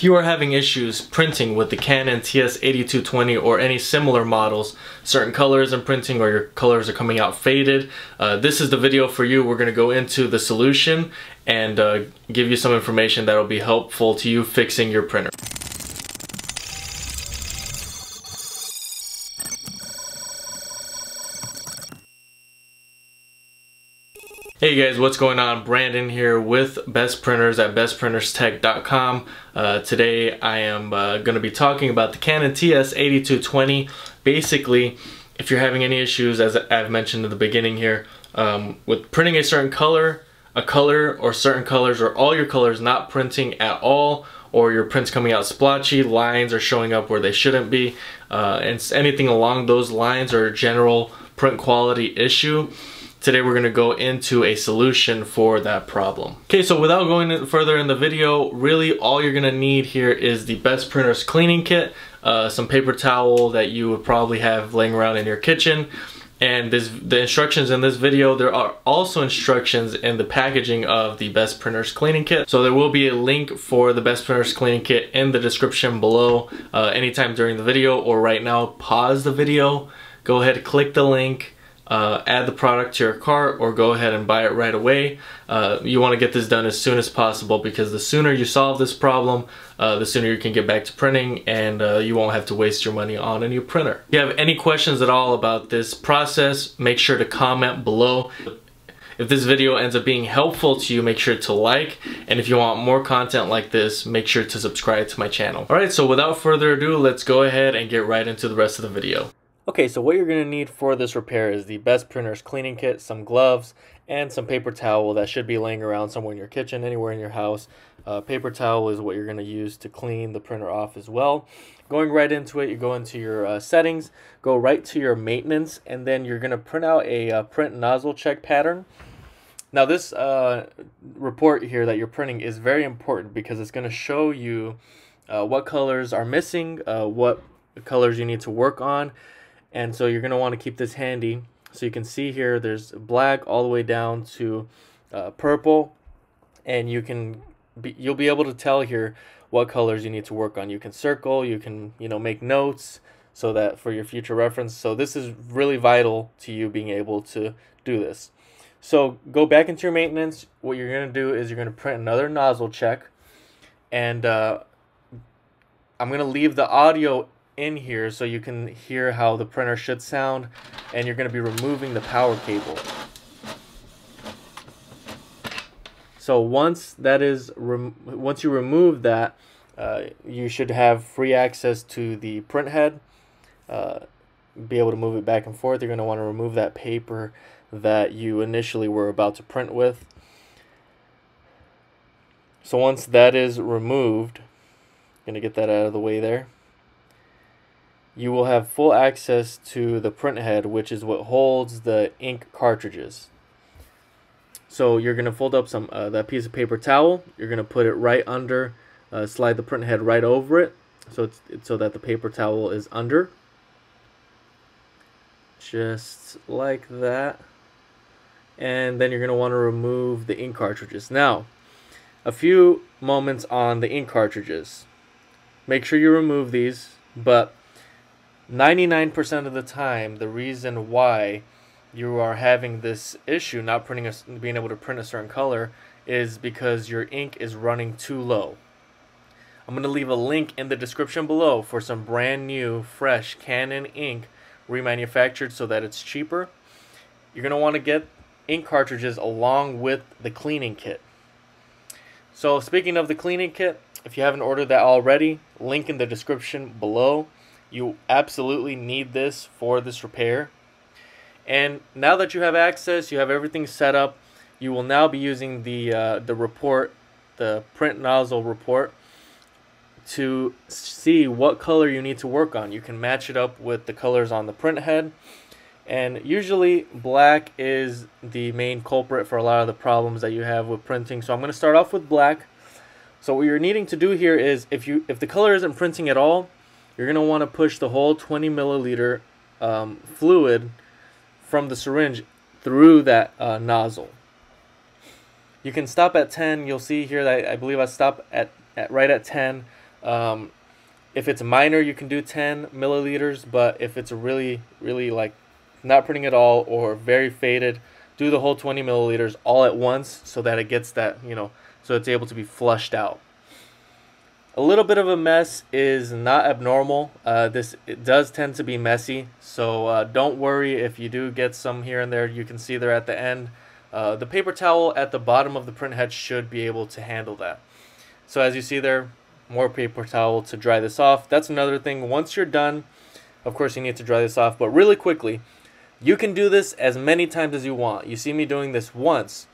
If you are having issues printing with the Canon TS8220 or any similar models, certain colors in printing or your colors are coming out faded, uh, this is the video for you. We're going to go into the solution and uh, give you some information that will be helpful to you fixing your printer. Hey guys, what's going on? Brandon here with Best Printers at bestprinterstech.com. Uh, today I am uh, going to be talking about the Canon TS8220. Basically, if you're having any issues, as I've mentioned in the beginning here, um, with printing a certain color, a color or certain colors, or all your colors not printing at all, or your print's coming out splotchy, lines are showing up where they shouldn't be, uh, and anything along those lines or a general print quality issue, Today we're going to go into a solution for that problem. Okay, so without going further in the video, really all you're going to need here is the Best Printers cleaning kit, uh, some paper towel that you would probably have laying around in your kitchen, and this, the instructions in this video, there are also instructions in the packaging of the Best Printers cleaning kit. So there will be a link for the Best Printers cleaning kit in the description below uh, anytime during the video or right now, pause the video, go ahead, click the link, uh, add the product to your cart or go ahead and buy it right away. Uh, you want to get this done as soon as possible because the sooner you solve this problem, uh, the sooner you can get back to printing and uh, you won't have to waste your money on a new printer. If you have any questions at all about this process, make sure to comment below. If this video ends up being helpful to you, make sure to like. And if you want more content like this, make sure to subscribe to my channel. Alright, so without further ado, let's go ahead and get right into the rest of the video. Okay, so what you're going to need for this repair is the Best Printers cleaning kit, some gloves, and some paper towel that should be laying around somewhere in your kitchen, anywhere in your house. Uh, paper towel is what you're going to use to clean the printer off as well. Going right into it, you go into your uh, settings, go right to your maintenance, and then you're going to print out a uh, print nozzle check pattern. Now this uh, report here that you're printing is very important because it's going to show you uh, what colors are missing, uh, what colors you need to work on, and so you're going to want to keep this handy. So you can see here there's black all the way down to uh, purple. And you can be, you'll be able to tell here what colors you need to work on. You can circle you can you know make notes so that for your future reference. So this is really vital to you being able to do this. So go back into your maintenance. What you're going to do is you're going to print another nozzle check. And uh, I'm going to leave the audio in here so you can hear how the printer should sound and you're going to be removing the power cable. So once that is once you remove that uh, you should have free access to the print head uh, be able to move it back and forth. You're going to want to remove that paper that you initially were about to print with. So once that is removed, going to get that out of the way there you will have full access to the print head, which is what holds the ink cartridges. So you're going to fold up some uh, that piece of paper towel. You're going to put it right under, uh, slide the print head right over it, so it's so that the paper towel is under. Just like that. And then you're going to want to remove the ink cartridges. Now, a few moments on the ink cartridges. Make sure you remove these, but 99% of the time, the reason why you are having this issue, not printing a, being able to print a certain color, is because your ink is running too low. I'm going to leave a link in the description below for some brand new, fresh Canon ink remanufactured so that it's cheaper. You're going to want to get ink cartridges along with the cleaning kit. So speaking of the cleaning kit, if you haven't ordered that already, link in the description below. You absolutely need this for this repair. And now that you have access, you have everything set up, you will now be using the, uh, the report, the print nozzle report, to see what color you need to work on. You can match it up with the colors on the print head. And usually black is the main culprit for a lot of the problems that you have with printing. So I'm going to start off with black. So what you're needing to do here is if you if the color isn't printing at all, you're going to want to push the whole 20 milliliter um, fluid from the syringe through that uh, nozzle. You can stop at 10. You'll see here that I believe I stop at, at right at 10. Um, if it's minor, you can do 10 milliliters, but if it's really, really like not printing at all or very faded, do the whole 20 milliliters all at once so that it gets that, you know, so it's able to be flushed out. A little bit of a mess is not abnormal. Uh, this it does tend to be messy, so uh, don't worry if you do get some here and there. You can see there at the end. Uh, the paper towel at the bottom of the print head should be able to handle that. So as you see there, more paper towel to dry this off. That's another thing. Once you're done, of course you need to dry this off, but really quickly, you can do this as many times as you want. You see me doing this once,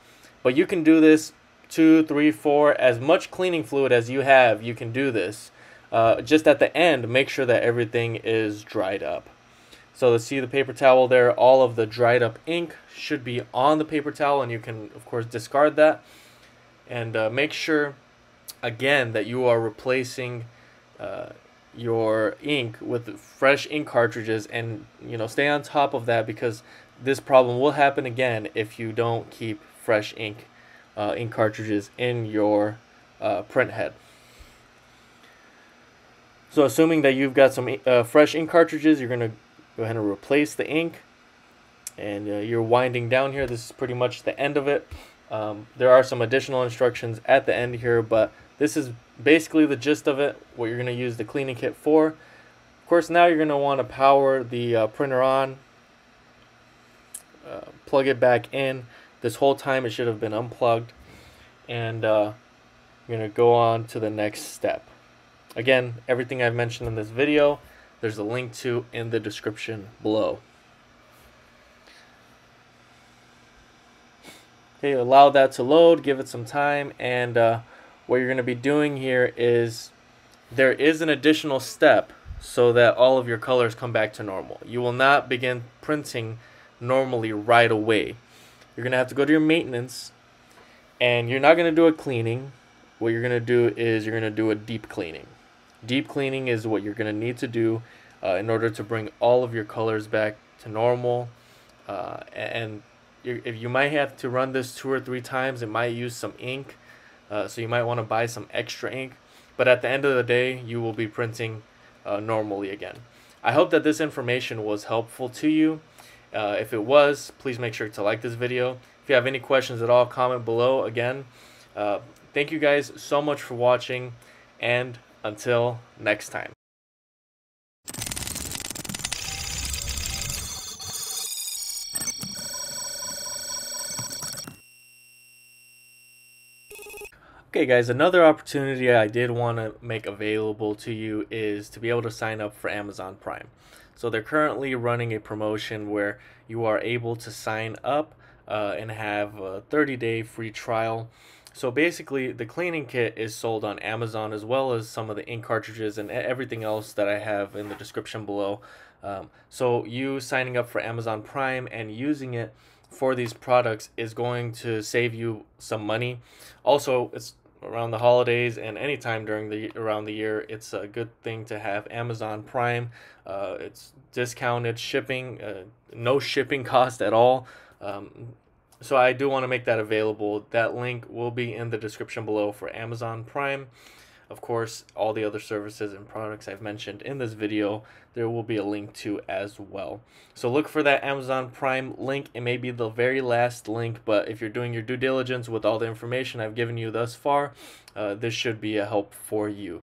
but you can do this two, three, four, as much cleaning fluid as you have, you can do this. Uh, just at the end, make sure that everything is dried up. So to see the paper towel there, all of the dried up ink should be on the paper towel and you can of course discard that. And uh, make sure again that you are replacing uh, your ink with fresh ink cartridges and you know stay on top of that because this problem will happen again if you don't keep fresh ink uh, ink cartridges in your uh, print head. So assuming that you've got some uh, fresh ink cartridges, you're going to go ahead and replace the ink. And uh, you're winding down here. This is pretty much the end of it. Um, there are some additional instructions at the end here, but this is basically the gist of it, what you're going to use the cleaning kit for. Of course, now you're going to want to power the uh, printer on, uh, plug it back in. This whole time it should have been unplugged. And uh, you're going to go on to the next step. Again, everything I've mentioned in this video, there's a link to in the description below. Okay, allow that to load, give it some time, and uh, what you're going to be doing here is there is an additional step so that all of your colors come back to normal. You will not begin printing normally right away. You're going to have to go to your maintenance and you're not going to do a cleaning. What you're going to do is you're going to do a deep cleaning. Deep cleaning is what you're going to need to do uh, in order to bring all of your colors back to normal. Uh, and if you might have to run this two or three times, it might use some ink uh, so you might want to buy some extra ink. But at the end of the day, you will be printing uh, normally again. I hope that this information was helpful to you. Uh, if it was, please make sure to like this video. If you have any questions at all, comment below again. Uh, thank you guys so much for watching, and until next time. Okay guys, another opportunity I did want to make available to you is to be able to sign up for Amazon Prime. So they're currently running a promotion where you are able to sign up uh, and have a 30 day free trial. So basically the cleaning kit is sold on Amazon as well as some of the ink cartridges and everything else that I have in the description below. Um, so you signing up for Amazon Prime and using it for these products is going to save you some money. Also, it's around the holidays and anytime during the around the year it's a good thing to have amazon prime. Uh, it's discounted shipping uh, no shipping cost at all. Um, so i do want to make that available. That link will be in the description below for amazon prime of course, all the other services and products I've mentioned in this video, there will be a link to as well. So look for that Amazon Prime link. It may be the very last link, but if you're doing your due diligence with all the information I've given you thus far, uh, this should be a help for you.